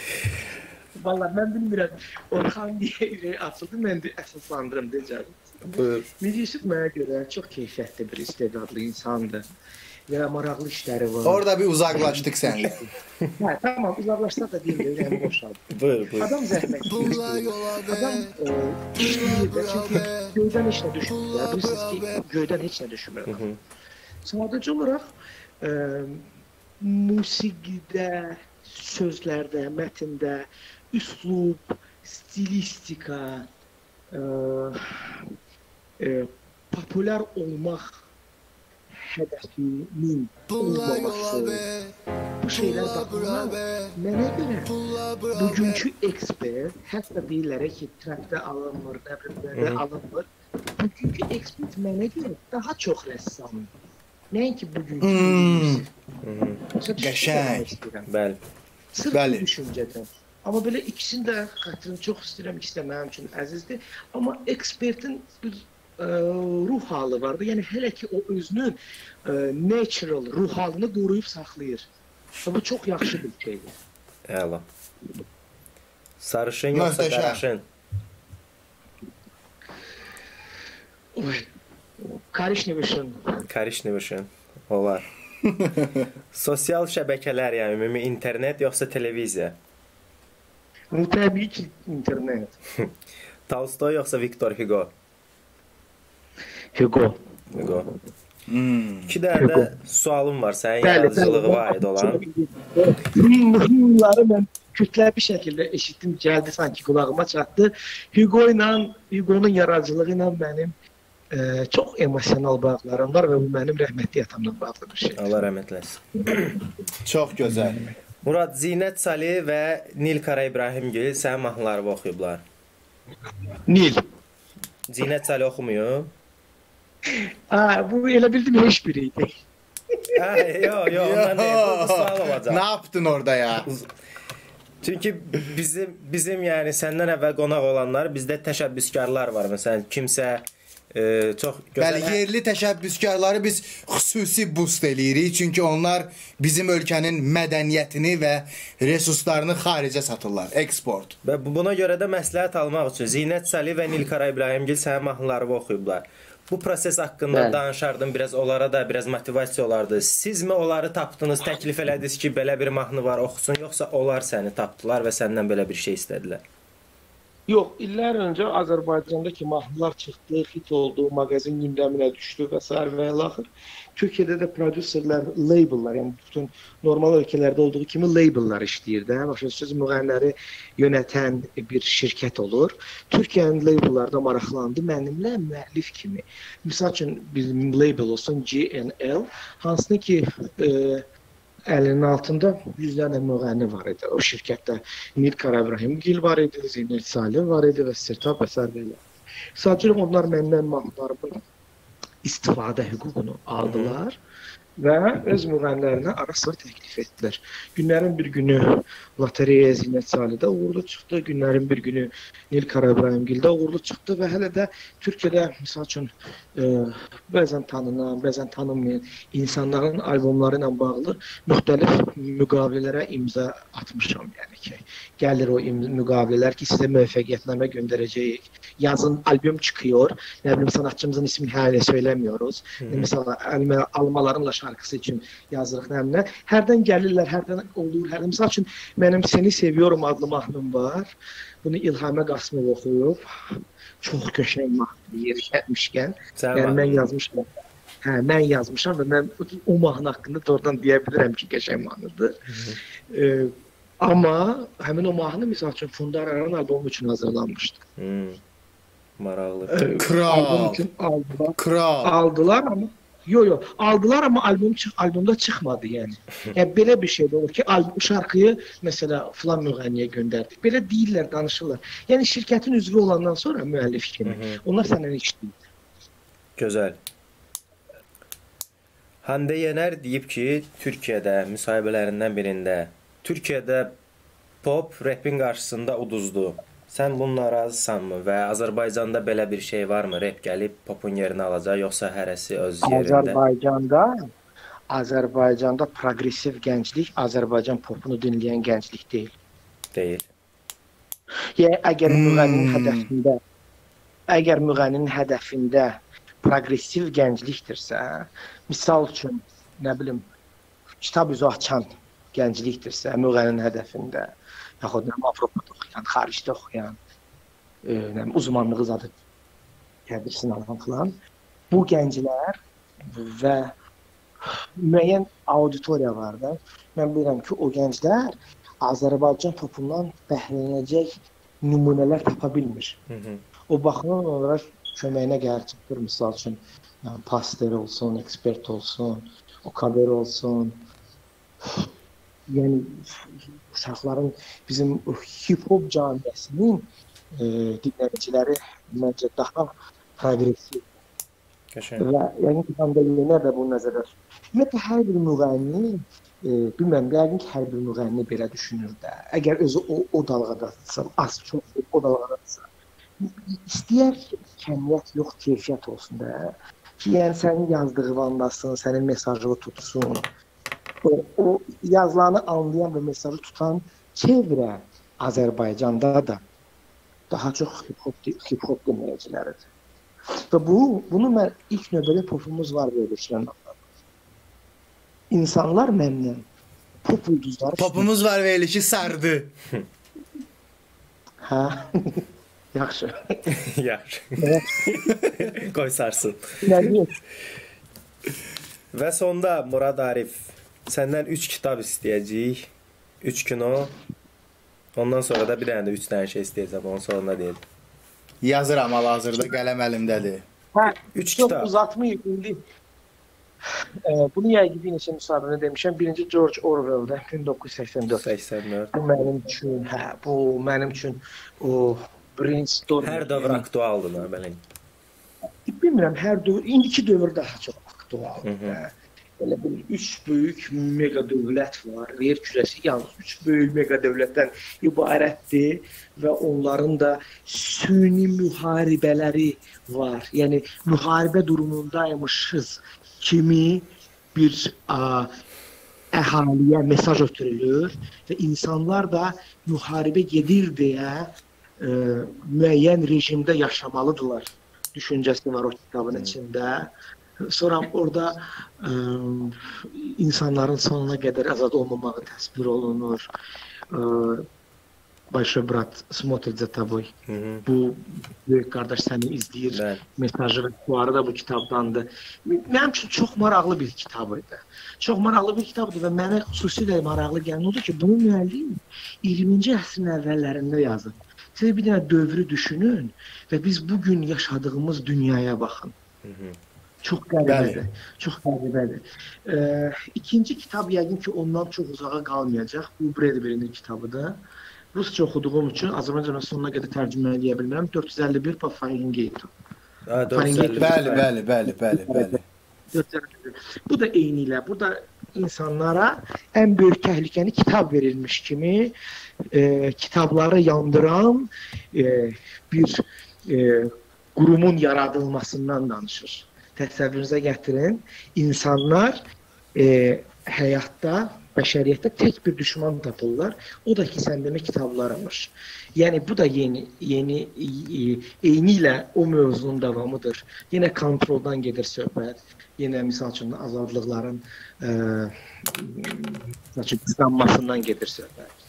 Speaker 3: Vallahi mən bilmirəm. Orxan niyə açıldı, mən də əsaslandırım deyəcəm.
Speaker 2: Buyur.
Speaker 3: Mir Yusuf mənə görə çox keyfiyyətli bir istedadlı insandır. Və maraqlı işləri var.
Speaker 1: Orada bir uzaqlaşdıq səninlə.
Speaker 3: Hə, tamam, uzaqlaşsa da deyim, ürəyim boşaldı.
Speaker 2: Buyur, buyur.
Speaker 3: Adam zəhmətli. Adam e, işləyir də, çünki göydən heç nə düşmür. Ya, bilirsiniz ki, göydən heç nə düşmür.
Speaker 2: Hı -hı.
Speaker 3: Sadəcə olaraq e, musiqidə, sözlərdə, mətndə üslub, stilistika, e, e, populyar olmaq hədəfinin olmaması, bu şeylər baxımından mənə görə bugünkü ekspert, hətta deyirlər ki, trapdə alınmır,
Speaker 2: -hı.
Speaker 3: alınmır. Bugünkü ekspert mənə görə daha çox rəssamdır. Nəinki bugünkü.
Speaker 1: Hmm. Qəşəng.
Speaker 2: Bəli.
Speaker 3: Sırf
Speaker 1: Bəli.
Speaker 3: düşüncədən. Amma belə ikisini də xətrini çox istəyirəm, ikisi də mənim üçün əzizdir. Amma ekspertin bir ruh halı vardı. Yəni hələ ki o özünün ə, natural ruh halını qoruyub saxlayır. Və bu çox yaxşı bir şeydir.
Speaker 2: Əla. Sarışın yoxsa?
Speaker 3: Oy. Karışnevişin.
Speaker 2: Karışnıvışın. Olar. Sosial şəbəkələr, yəni ümumi internet yoxsa televiziya?
Speaker 3: Ну, təbii ki, internet.
Speaker 2: Tolstoy yoxsa Viktor Hugo?
Speaker 3: Hugo.
Speaker 2: Hugo.
Speaker 1: Hmm.
Speaker 2: İki dənə də sualım var sənin
Speaker 3: Bəli,
Speaker 2: yaradıcılığa aid olan.
Speaker 3: Bunları mən kütləvi şəkildə eşitdim, gəldi sanki qulağıma çatdı. Hugo ilə Hugo'nun yaradıcılığı ilə mənim ə, çox emosional bağlarım var və bu mənim rəhmətli atamla bağlı bir şey.
Speaker 2: Allah rəhmət eləsin.
Speaker 1: Çox gözəl.
Speaker 2: Murad Zinət Sali və Nil Kara İbrahimgil sənin mahnılarını oxuyublar.
Speaker 3: Nil.
Speaker 2: Zinət Sali oxumuyub?
Speaker 3: Aa, bu elə bildim heç biri idi.
Speaker 2: Hə, yo, yo, ondan deyil. Bu, bu sual olacaq.
Speaker 1: Ne yaptın orada ya?
Speaker 2: Çünki bizim bizim yəni səndən əvvəl qonaq olanlar bizdə təşəbbüskarlar var. Məsələn, kimsə e, çox gözəl
Speaker 1: Bəli, yerli təşəbbüskarları biz xüsusi boost eləyirik, çünki onlar bizim ölkənin mədəniyyətini və resurslarını xaricə satırlar, eksport.
Speaker 2: və bu- buna görə də məsləhət almaq üçün Zinət Sali və Nil Kara İbrahimgil sənin mahnılarını oxuyublar. Bu proses haqqında
Speaker 3: Bəli.
Speaker 2: danışardın, biraz onlara da biraz motivasiya olardı. Sizmi onları tapdınız, təklif elədiniz ki, belə bir mahnı var, oxusun, yoxsa onlar səni tapdılar və səndən belə bir şey istədilər?
Speaker 3: Yox, illər öncə Azərbaycanda ki mahnılar çıxdı, hit oldu, mağazin gündəminə düşdü və s. və ilaxır. Türkiyədə də prodüserlər, labellər, yəni bütün normal ölkələrdə olduğu kimi labellər işləyir də. Başa düşürsüz, müğənniləri yönətən bir şirkət olur. Türkiyənin labellarda maraqlandı mənimlə müəllif kimi. Məsəl üçün bizim label olsun GNL, hansını ki e, əlinin altında yüzlərlə müğənni var idi. O şirkətdə Nil Karabrahimgil var idi, Zeynəl Salih var idi və Sertab Əsər belə. Sadəcə onlar məndən mahnılarımı istifade hukukunu aldılar və öz müğənnilərinə ara sıra təklif etdilər. Günlərin bir günü lotereya Zinət Salidə uğurlu çıxdı, günlərin bir günü Nil Karabrahimgildə uğurlu çıxdı və hələ də Türkiyədə məsəl üçün e, bəzən tanınan, bəzən tanınmayan insanların albomları ilə bağlı müxtəlif müqavilələrə imza atmışam, yəni ki, gəlir o müqavilələr ki, sizə müvəffəqiyyətnamə göndərəcəyik. Yazın albüm çıxıyor. Nə bilim sanatçımızın ismini hələ söylemiyoruz. Mesela alma, almalarınla şarkısı için yazırıq nə bilim. nə. Hərdən gəlirlər, hərdən olur. Hər məsəl üçün mənim Seni seviyorum adlı mahnım var. Bunu İlhamə Qasımov oxuyub. Çox qəşəng mahnı.
Speaker 2: Sənin
Speaker 3: Yəni mən yazmışam. Hə, mən yazmışam və mən o mahnı haqqında doğrudan deyə bilərəm ki, qəşəng mahnıdır. Ee, amma həmin o mahnı məsəl üçün Funda Araranın albomu üçün hazırlanmışdı.
Speaker 2: Hmm. Maraqlı.
Speaker 3: Ee,
Speaker 1: Kral.
Speaker 3: Albom üçün aldılar.
Speaker 1: Kral.
Speaker 3: aldılar ama Yo yo aldılar ama albüm çık albümde çıkmadı yani. Yani böyle bir şey de olur ki albüm şarkıyı mesela falan müğənniyə gönderdik. Belə deyirlər, danışırlar. Yəni şirkətin üzvü olandan sonra müəllif kimi onlar səndən işləyir.
Speaker 2: Gözəl. Hande Yener deyib ki, Türkiyədə müsahibələrindən birində Türkiyədə pop rapin qarşısında uduzdu. Sən bununla razısanmı və Azərbaycanda belə bir şey varmı? Rap gəlib popun yerini alacaq yoxsa hərəsi öz yerində?
Speaker 3: Azərbaycanda Azərbaycanda progressiv gənclik Azərbaycan popunu dinləyən gənclik deyil.
Speaker 2: Deyil.
Speaker 3: Yəni əgər
Speaker 1: Hmm.
Speaker 3: müğənninin hədəfində əgər müğənninin hədəfində progressiv gənclikdirsə, misal üçün, nə bilim, kitab üzü açan gənclikdirsə, müğənninin hədəfində, yaxud nə Avropada oxuyan, xaricdə oxuyan, e, nə uzmanlığı zadı gəlirsin alan filan. Bu gənclər və müəyyən auditoriya var da. Mən bilirəm ki, o gənclər Azərbaycan topundan bəhrələnəcək nümunələr tapa bilmir.
Speaker 2: Hı -hı.
Speaker 3: O baxımdan onlara köməyinə gəlir çıxır. Məsəl üçün, yəni, pastor olsun, ekspert olsun, o kaber olsun. Yəni uşaqların bizim hip-hop cəmiyyətinin e, dinləyiciləri məncə daha progressiv
Speaker 2: Qəşəng.
Speaker 3: və yəni ki, Yener də bunu nəzərdə tutur. Ümumiyyətlə hər bir müğənni e, bilmirəm, yəqin ki, hər bir müğənni belə düşünür də. Əgər özü o, o dalğadadsa, az çox o dalğadadsa, istəyər kəmiyyət yox, keyfiyyət olsun da. Ki, yəni sənin yazdığı vandasın, sənin mesajını tutsun. O, o yazılanı anlayan və mesajı tutan çevrə Azərbaycanda da daha çox hip-hop hip-hop dinləyiciləridir. Və bu bunu mən ilk növbədə popumuz var verilişlə İnsanlar məndən pop ulduzları
Speaker 1: Popumuz var verilişi sardı.
Speaker 3: Hə. Yaxşı.
Speaker 2: Yaxşı. Qoy sarsın.
Speaker 3: Nədir?
Speaker 2: Və sonda Murad Arif səndən 3 kitab istəyəcəyik. 3 kino. Ondan sonra da bir dənə də 3 dənə şey istəyəcəm. Onun sonunda deyil.
Speaker 1: Yazıram hal-hazırda qələm əlimdədir.
Speaker 3: Hə,
Speaker 2: 3
Speaker 3: çox
Speaker 2: kitab.
Speaker 3: uzatmayıb indi. E, bunu yəqin bir neçə müsahibədə demişəm. Birinci George Orwell-da 1984.
Speaker 2: 84.
Speaker 3: Bu mənim üçün, hə, bu mənim üçün o brainstorm.
Speaker 2: Hər dövr aktualdır da belə.
Speaker 3: bilmirəm, hər dövr, indiki dövr daha çox aktualdır.
Speaker 2: Hı hı.
Speaker 3: hə. Belə bir üç böyük mega dövlət var. Yer kürəsi yalnız üç böyük mega dövlətdən ibarətdir və onların da süni müharibələri var. Yəni müharibə durumundaymışız kimi bir a, əhaliyə mesaj ötürülür və insanlar da müharibə gedir deyə ə, müəyyən rejimdə yaşamalıdırlar düşüncəsi var o kitabın içində. Sonra orada ə, insanların sonuna qədər azad olmamağı təsvir olunur. Ə, Большой брат смотрит за тобой.
Speaker 2: Hı -hı.
Speaker 3: Bu böyük qardaş səni izləyir
Speaker 2: Bəli.
Speaker 3: mesajı və suarı da bu kitabdandır. Mənim üçün çox maraqlı bir kitab idi. Çox maraqlı bir kitabdır və mənə xüsusilə maraqlı gələn odur ki, bunu müəllim 20-ci əsrin əvvəllərində yazıb. Siz bir dənə dövrü düşünün və biz bu gün yaşadığımız dünyaya baxın.
Speaker 2: Hı -hı.
Speaker 3: Çox qəribədir. Çox qəribədir. Ə, ikinci kitab yəqin ki, ondan çox uzağa qalmayacaq. Bu Bradbury-nin kitabıdır. Rusca oxuduğum üçün Azərbaycanca sonuna qədər tərcümə edə bilmirəm. 451 по Fahrenheit.
Speaker 2: Ha,
Speaker 3: Fahrenheit.
Speaker 2: 450.
Speaker 1: Bəli, bəli, bəli, bəli, bəli.
Speaker 3: 451. Bu da eyni ilə. Burada insanlara ən böyük təhlükəni kitab verilmiş kimi e, kitabları yandıran e, bir e, qurumun yaradılmasından danışır. Təsəvvürünüzə gətirin, insanlar e, həyatda, bəşəriyyətdə tək bir düşman tapırlar. O da ki, sən demə kitablarmış. Yəni bu da yeni yeni e, eyni ilə o mövzunun davamıdır. Yenə kontroldan gedir söhbət. Yenə misal üçün azadlıqların e, məsəl üçün qısqanmasından gedir söhbət.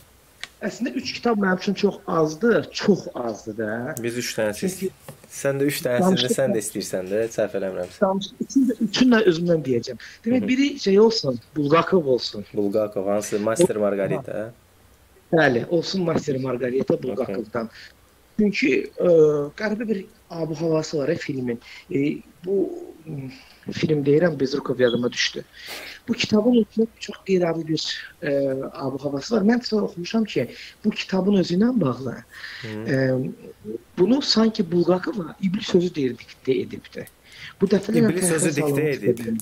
Speaker 3: Əslində 3 kitab mənim üçün çox azdır, çox azdır da.
Speaker 2: Biz 3 dənəsi
Speaker 3: Çünki
Speaker 2: Sən də 3 dənəsini sən də istəyirsən də, səhv eləmirəmsə.
Speaker 3: danış üçün üçün də özümdən deyəcəm. Demək biri şey olsun, Bulgakov olsun.
Speaker 2: Bulgakov hansı Master Margarita? hə?
Speaker 3: Bəli, olsun Master Margarita Bulgakovdan. Çünki ə, qəribə bir abu havası var e filmin. E, bu m, film deyirəm Bezrukov yadıma düşdü. Bu kitabın içində çox qeyri-adi bir ə, abu havası var. Mən sonra oxumuşam ki, bu kitabın özü ilə bağlı ə, bunu sanki Bulgakova iblis sözü deyir diktə edibdi. Bu dəfələrlə
Speaker 2: İblis sözü diktə
Speaker 3: salınmışdı.
Speaker 2: edib.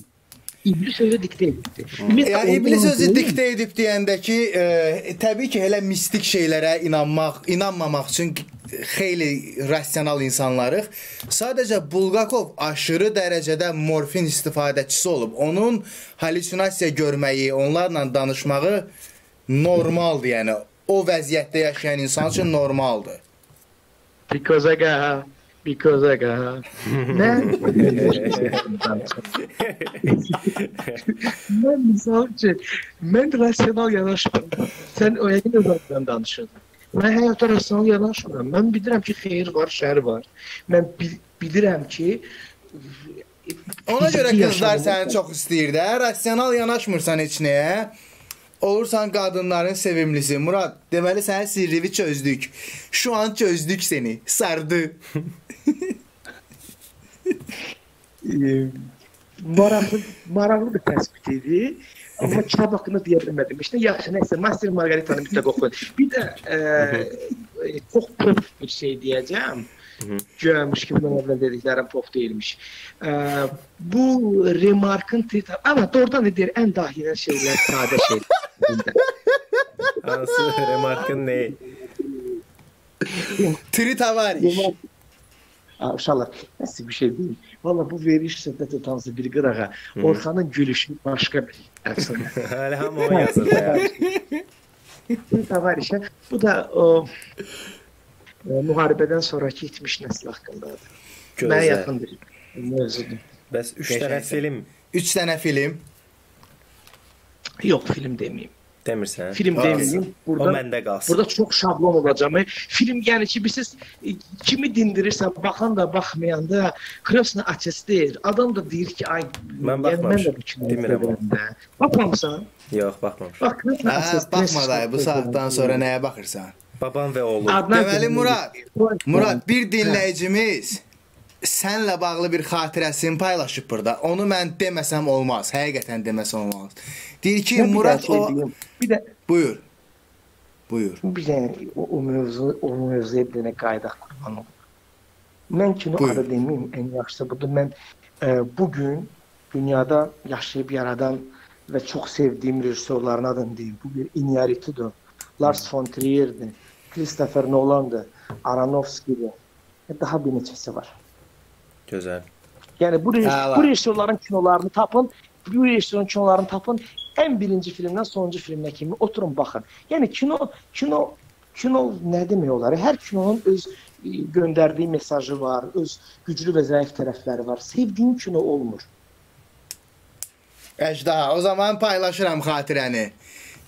Speaker 3: İblis sözü diktə edibdi. Ondan
Speaker 1: iblis özü diktə edib deyəndə ki, e, təbii ki, elə mistik şeylərə inanmaq, inanmamaq üçün xeyli rasional insanlarıq. Sadəcə Bulgakov aşırı dərəcədə morfin istifadəçisi olub. Onun hallyusinasiya görməyi, onlarla danışmağı normaldır, yəni o vəziyyətdə yaşayan insan üçün normaldır.
Speaker 3: Because I got because I got mən mən misal üçün mən rasional yanaşmıram. Sən o yəqin özündən danışırdın. Mən həyata rasional yanaşmıram. Mən bilirəm ki, xeyir var, şər var. Mən bil bilirəm ki
Speaker 1: Ona görə qızlar səni çox istəyir də. Rasional yanaşmırsan heç nəyə. Olursan qadınların sevimlisi. Murad, deməli sənin sirrini çözdük. Şu an çözdük seni. Sardı.
Speaker 3: e, maraqlı maraqlı bir təsbit idi. Amma kitab haqqında deyə bilmədim. İşte yaxşı, nəsə Master Margarita'nı mütləq oxuyun. Bir də e, e, çox pop bir şey deyəcəm. Görmüş kimi mən əvvəl dediklərim pop deyilmiş. Ə, bu remarkın tweet amma doğrudan da deyir ən dahilə şeylər sadə şeylər.
Speaker 2: Hansı remarkın ne?
Speaker 1: Tri
Speaker 3: Aa, Uşaqlar, nəsə bir şey deyim. Valla bu veriş söhbət etansı bir qırağa. Orxanın gülüşü başqa bir əfsanə.
Speaker 2: Hələ hamı o yazır da ya.
Speaker 3: Bu da o e, müharibədən sonrakı itmiş nəsil haqqındadır. Mənə yaxın bir mövzudur.
Speaker 2: Bəs 3 dənə film
Speaker 1: 3 dənə film.
Speaker 3: Yox, film deməyim.
Speaker 2: demirsən?
Speaker 3: Film deməyim.
Speaker 2: O
Speaker 3: Burada
Speaker 2: məndə qalsın.
Speaker 3: Burada çox şablon olacağım. Film yəni ki, biz e, kimi dindirirsən, baxan da, baxmayan da, krasna açıstır. Adam da deyir ki, ay
Speaker 2: Mən
Speaker 3: yəni
Speaker 2: baxmamışam.
Speaker 3: kinoyu
Speaker 2: Demirəm o.
Speaker 3: Baxmamısan?
Speaker 2: Yox, baxmamışam.
Speaker 3: Bax, krasna
Speaker 1: Hə,
Speaker 3: açıstır.
Speaker 1: baxma dayı, bu saatdan sonra nəyə baxırsan?
Speaker 2: Babam və oğlu.
Speaker 1: Deməli. Murad, Murad bir dinləyicimiz sənlə bağlı bir xatirəsini paylaşıb burada. Onu mən deməsəm olmaz. Həqiqətən deməsəm olmaz. Deyir ki,
Speaker 3: də
Speaker 1: Murad
Speaker 3: şey
Speaker 1: o
Speaker 3: deyim. bir də
Speaker 1: buyur. Buyur.
Speaker 3: bir dənə o, o mövzu, o mövzuya bir dənə qayda qurban olum. Mən kino
Speaker 1: Buyur.
Speaker 3: adı deməyim, ən yaxşısı budur. Mən e, bu gün dünyada yaşayıb yaradan və çox sevdiyim rejissorların adını deyim. Bu bir Iñárritu'dur. Lars von Trier'dir. Christopher Nolan'dır. Aronofsky'dir. Və Daha bir neçəsi var.
Speaker 2: Gözəl.
Speaker 3: Yəni bu rejis-
Speaker 1: Əla.
Speaker 3: bu rejissorların kinolarını tapın, bu rejissorun kinolarını tapın. Ən birinci filmdən sonuncu filminə kimi oturun baxın. Yəni kino kino kino nə demək olar? Hər kinonun öz e, göndərdiyi mesajı var, öz güclü və zəif tərəfləri var. Sevdiyim kino olmur.
Speaker 1: Əjda, o zaman paylaşıram xatirəni.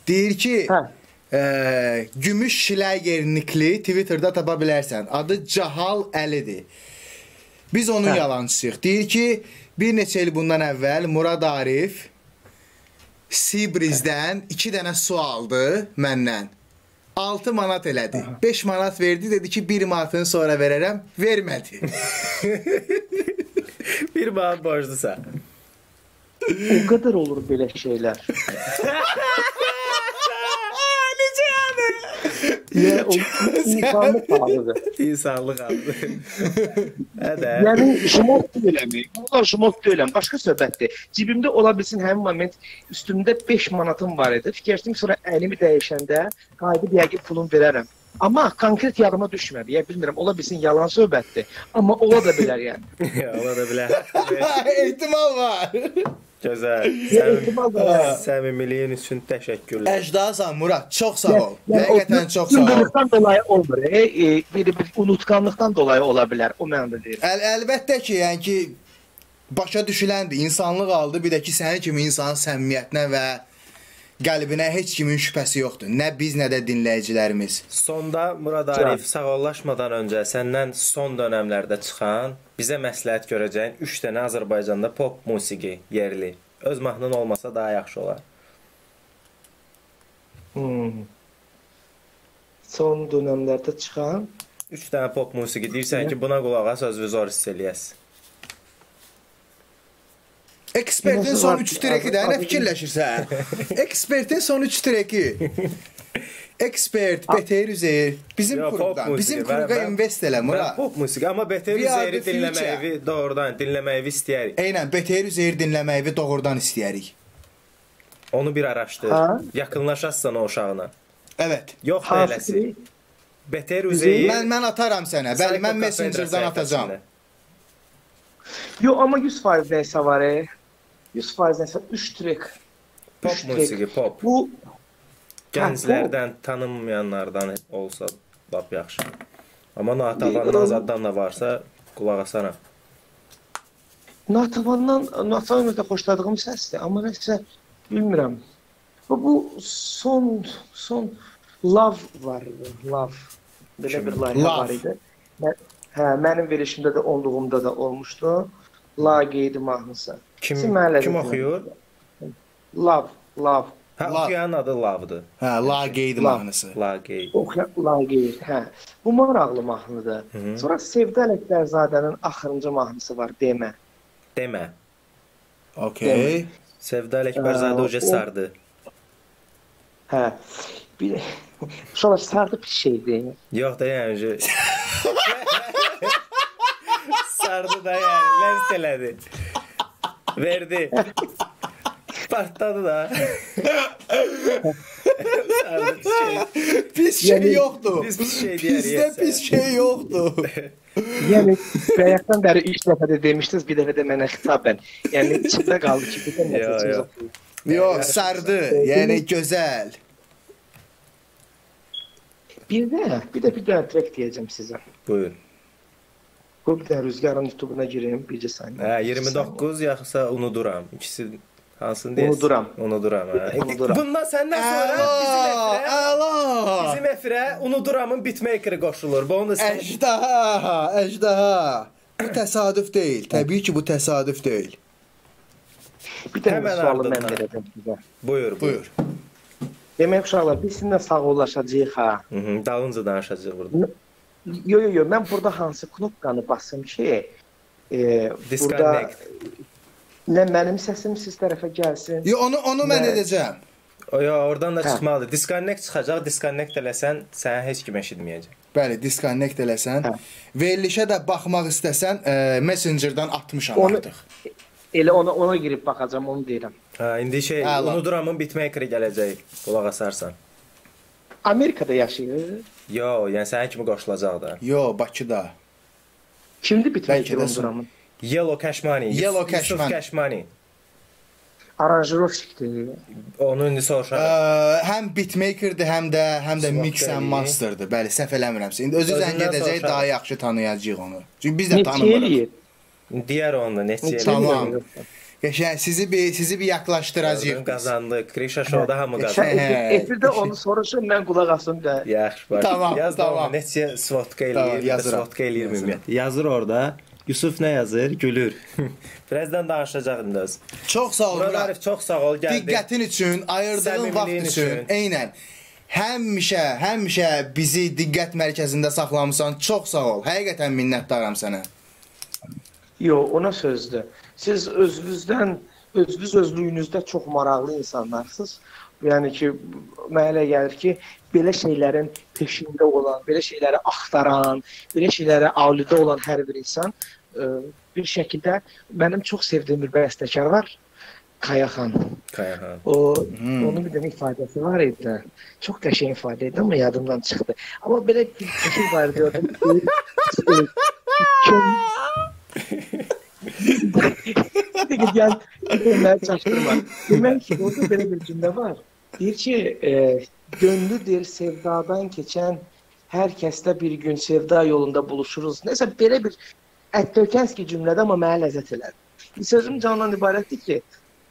Speaker 1: Deyir ki,
Speaker 3: Hə.
Speaker 1: e, Gümüş Şilagernikli Twitterda tapa bilərsən. Adı Cahal Əlidir. Biz onun
Speaker 3: Hə.
Speaker 1: yalançısıyıq. Deyir ki, bir neçə il bundan əvvəl Murad Arif Sibrizdən 2 dənə su aldı məndən. 6 manat elədi. 5 manat verdi, dedi ki, 1 manatını sonra verərəm. Vermədi.
Speaker 2: Bir manat borclusan.
Speaker 3: O qədər olur belə şeylər.
Speaker 1: Yəni
Speaker 3: o insanlıq halıdır.
Speaker 2: İnsanlıq aldı. Hədə.
Speaker 3: Yəni jmot deyiləm. Bunlar jmot deyiləm. Başqa söhbətdir. Cibimdə ola bilsin həmin moment üstümdə 5 manatım var idi. Fikirləşdim sonra əlimi dəyişəndə qayıdıb yəqin pulum verərəm. Amma konkret yadıma düşmədi. Ya bilmirəm, ola bilsin yalan söhbətdir. Amma ola da bilər yəni.
Speaker 2: Ola da bilər.
Speaker 1: Ehtimal var.
Speaker 2: Gözəl.
Speaker 3: Var.
Speaker 2: Səmimiliyin üçün təşəkkürlər.
Speaker 1: Əcdasan Murad, çox sağ ol. Həqiqətən çox sağ ol.
Speaker 3: Bundan dolayı olmur. E, e, bir, bir unutqanlıqdan dolayı ola bilər. O mənada deyir.
Speaker 1: Əl əlbəttə ki, yəni ki başa düşüləndir. İnsanlıq aldı, bir də ki sənin kimi insanın səmimiyyətinə və qəlbinə heç kimin şübhəsi yoxdur. Nə biz, nə də dinləyicilərimiz.
Speaker 2: Sonda Murad Arif sağollaşmadan öncə səndən son dövrlərdə çıxan bizə məsləhət görəcəyin 3 dənə Azərbaycanda pop musiqi yerli. Öz mahnın olmasa daha yaxşı olar.
Speaker 3: Hmm. Son dövrlərdə çıxan
Speaker 2: 3 dənə pop musiqi deyirsən ki, buna qulaq as, özünü zor hiss eləyəsən.
Speaker 1: Ekspertin son
Speaker 3: var
Speaker 1: 3
Speaker 3: ki,
Speaker 1: treki də nə fikirləşirsən? Ekspertin son 3 treki. Ekspert, Beter Üzeyir, bizim
Speaker 2: Yo, musiqi.
Speaker 1: bizim
Speaker 2: və-
Speaker 1: invest elə
Speaker 2: Mən
Speaker 1: Murad.
Speaker 2: pop musiqi, amma Beter Üzeyri dinləməyi doğrudan dinləməyi istəyirik.
Speaker 1: Eynən, Beter Üzeyir dinləməyi doğrudan istəyərik.
Speaker 2: Onu bir araşdır.
Speaker 3: Ha?
Speaker 2: Yaxınlaşasan o uşağına.
Speaker 1: Evet.
Speaker 2: Yox da eləsi. Beter Üzeyir.
Speaker 1: Mən mən ataram sənə. Bəli, mən Messengerdən atacağam.
Speaker 3: Yo, amma 100% nəsə var. E. 100% nəsə 3 trek.
Speaker 2: Pop
Speaker 3: Üç trek.
Speaker 2: musiqi, pop.
Speaker 3: Bu
Speaker 2: Gənclərdən tanınmayanlardan olsa lap yaxşı. Amma Natavanın Azaddan da varsa qulaq asaram.
Speaker 3: Natavandan Natavandan da xoşladığım səsdir, amma nəsə bilmirəm. Bu, bu son son Love var idi. Love. Belə
Speaker 2: Kim?
Speaker 3: bir layihə var idi. Mən, hə, mənim verişimdə də olduğumda da olmuşdu. La qeydi mahnısı.
Speaker 2: Kim kim oxuyur?
Speaker 3: Love, Love.
Speaker 2: Hə, oxuyanın adı Lavdır.
Speaker 1: Hə, La Qeyd
Speaker 3: La-
Speaker 1: mahnısı.
Speaker 2: La qeyd.
Speaker 3: Oxuyan La qeydi. Hə. Bu maraqlı mahnıdır.
Speaker 2: hı.
Speaker 3: Sonra Sevda Ələkbərzadənin axırıncı mahnısı var, Demə.
Speaker 2: Demə.
Speaker 1: Okay.
Speaker 2: Sevda Ələkbərzadə
Speaker 3: o-
Speaker 2: sardı.
Speaker 3: Hə. Bir Uşaqlar sardı bir şeydir.
Speaker 2: Yox da yəni Sardı da yani. Lens elədi. Verdi. Partladı da. Şey.
Speaker 1: Pis şey yoxdur.
Speaker 2: biz pis şey deyərik
Speaker 1: Bizdə
Speaker 2: sən.
Speaker 1: pis şey yoxdur.
Speaker 3: Yəni bayaqdan bəri 3 dəfə də demişdiniz, bir dəfə də mənə xitaben. Yəni içimdə qaldı ki, bir də
Speaker 2: Yo, yo.
Speaker 3: məsəl
Speaker 1: Yox, sardı. Yəni gözəl.
Speaker 3: Bir də, bir də bir dənə trek deyəcəm sizə.
Speaker 2: Buyur.
Speaker 3: Bu bir də Rüzgarın YouTube-una girim, bircə saniyə.
Speaker 2: Hə 29 yoxsa unuduram. İkisi hansını deyirsən?
Speaker 3: Unuduram.
Speaker 2: Unuduram. Hə.
Speaker 3: Unuduram.
Speaker 2: Bundan səndən sonra bizim
Speaker 1: Əla,
Speaker 2: efirə
Speaker 1: əla.
Speaker 2: bizim efirə unuduramın bitmakeri qoşulur. Bu onu sən
Speaker 1: Əjdaha, əjdaha. Bu təsadüf deyil. Təbii ki, bu təsadüf deyil.
Speaker 3: Bir dənə sualı mən verəcəm sizə.
Speaker 2: buyur, buyur.
Speaker 1: Buyur.
Speaker 3: Demək uşaqlar, biz sizinlə sağollaşacağıq ha.
Speaker 2: Hı -hı, dalınca danışacağıq burada.
Speaker 3: Yo yo yo, mən burada hansı knopkanı basım ki, e, burada
Speaker 2: Disconnect.
Speaker 3: nə mənim səsim siz tərəfə gəlsin.
Speaker 1: Yo, onu onu mən
Speaker 3: Nə?
Speaker 1: edəcəm.
Speaker 2: O ya oradan da
Speaker 3: Hə.
Speaker 2: çıxmalıdır. Disconnect çıxacaq. Disconnect eləsən səni heç kim eşitməyəcək.
Speaker 1: Bəli, disconnect eləsən.
Speaker 3: Hə.
Speaker 1: Verilişə də baxmaq istəsən, e, Messenger-dan atmışam
Speaker 3: Onu-
Speaker 1: artıq.
Speaker 3: Elə ona ona girib baxacağam, onu deyirəm.
Speaker 2: Ha, indi şey, unuduramın bitmakeri gələcək. Qulaq asarsan.
Speaker 3: Amerikada yaşayır.
Speaker 2: Yo, yəni sənin kimi qoşulacaq da.
Speaker 1: Yo, Bakıda.
Speaker 3: Kimdi
Speaker 1: Bəlkə
Speaker 3: bitmək
Speaker 1: də
Speaker 3: Londra'mın?
Speaker 2: Yellow Cashmani.
Speaker 1: Yellow
Speaker 2: Yusuf
Speaker 1: Cashmani.
Speaker 2: Cashmani.
Speaker 3: Aranjirovşikdir.
Speaker 2: Onu indi soruşaram.
Speaker 1: həm beatmaker-dir, həm də həm də mix and master-dır. Bəli, səhv eləmirəmsə. İndi özü zəng edəcək, daha yaxşı tanıyacağıq onu. Çünki biz də tanımırıq.
Speaker 3: eləyir?
Speaker 2: Deyər onu neçə
Speaker 3: Neçə
Speaker 2: elə.
Speaker 1: Tamam. Qəşəng sizi bir sizi bir yaklaşdıracağıq.
Speaker 2: Gördün,
Speaker 1: biz.
Speaker 2: Qazandı. Krisha Show-da hamı qazandı.
Speaker 3: Efirdə onu soruşun, mən qulaq asım da.
Speaker 2: Yaxşı, bax.
Speaker 1: Tamam,
Speaker 2: Yaz
Speaker 1: tamam.
Speaker 2: Neçə svotka eləyir, svotka eləyir ümumiyyətlə. Yazır orada. Yusuf nə yazır? Gülür. Birazdan danışacaq indi öz.
Speaker 1: Çox sağ ol.
Speaker 2: Arif çox sağ ol gəldin.
Speaker 1: Diqqətin üçün, ayırdığın vaxt üçün.
Speaker 2: üçün.
Speaker 1: Eynən. Həmişə, həmişə bizi diqqət mərkəzində saxlamısan. Çox sağ ol. Həqiqətən minnətdaram sənə.
Speaker 3: Yox, ona sözdür. Siz özünüzdən, özünüz özlüyünüzdə çox maraqlı insanlarsınız. Yəni ki, mənə elə gəlir ki, belə şeylərin peşində olan, belə şeyləri axtaran, belə şeylərə aludə olan hər bir insan ə, bir şəkildə mənim çox sevdiyim bir bəstəkar var. Kayaxan.
Speaker 2: Kayahan.
Speaker 3: O
Speaker 1: Hmm.
Speaker 3: onun bir dənə ifadəsi var idi. Çox qəşəng ifadə idi, amma yadımdan çıxdı. Amma belə bir şey var idi. orada. Deyir, Peki gel, ben çaştırma. Demek ki orada böyle bir cümle var. Deyir ki, e, gönlüdür sevdadan keçən hər kəslə bir gün sevda yolunda buluşuruz. Nəsə belə bir ətdökənski cümlədə amma mənə ləzzət elədi. Sözüm candan ibarətdir ki,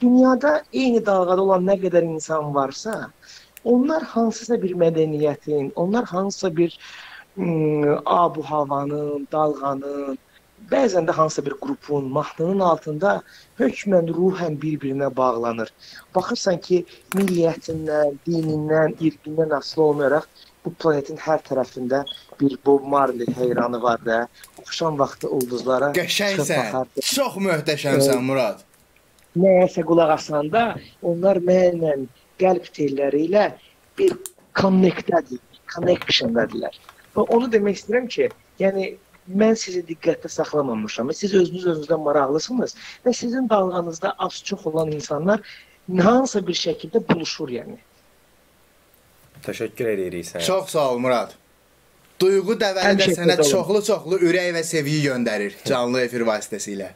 Speaker 3: dünyada eyni dalğada olan nə qədər insan varsa, onlar hansısa bir mədəniyyətin, onlar hansısa bir ım, abu havanın, dalğanın, bəzən də hansısa bir qrupun, mahnının altında hökmən ruhən bir-birinə bağlanır. Baxırsan ki, milliyyətindən, dinindən, irqindən asılı olmayaraq bu planetin hər tərəfində bir Bob Marley heyranı var da, axşam vaxtı ulduzlara
Speaker 1: Qəşəngsən. Çox möhtəşəmsən Murad.
Speaker 3: nəyəsə qulaq asanda onlar mənlə qəlb telləri ilə bir connectdədir, connectiondadırlar. Və onu demək istəyirəm ki, yəni mən sizi diqqətdə saxlamamışam. Siz özünüz özünüzdən maraqlısınız və sizin dalğanızda az-çox olan insanlar hansısa bir şəkildə buluşur yəni.
Speaker 2: Təşəkkür edirik sənə.
Speaker 1: Çox sağ ol Murad. Duyğu dəvəli də sənə çoxlu-çoxlu ürək və sevgi göndərir canlı efir vasitəsilə.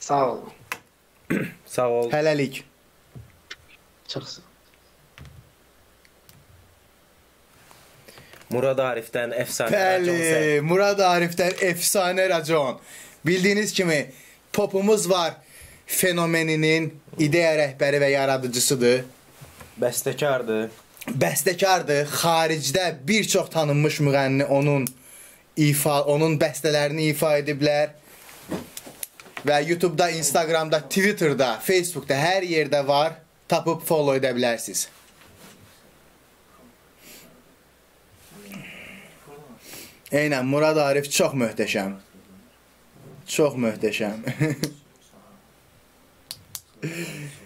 Speaker 3: Sağ olun.
Speaker 2: Sağ ol.
Speaker 1: Hələlik.
Speaker 3: Çox sağ olun.
Speaker 2: Murad Arifdən əfsanə racon sən.
Speaker 1: Bəli, Murad Arifdən efsanə racon. Bildiyiniz kimi popumuz var. Fenomeninin ideya rəhbəri və yaradıcısıdır.
Speaker 2: Bəstəkardır.
Speaker 1: Bəstəkardır. Xaricdə bir çox tanınmış müğənni onun ifa, onun bəstələrini ifa ediblər. Və YouTube-da, Instagram-da, Twitter-da, Facebook-da hər yerdə var. Tapıb follow edə bilərsiniz. Eynən Murad Arif çox möhtəşəm. Çox möhtəşəm.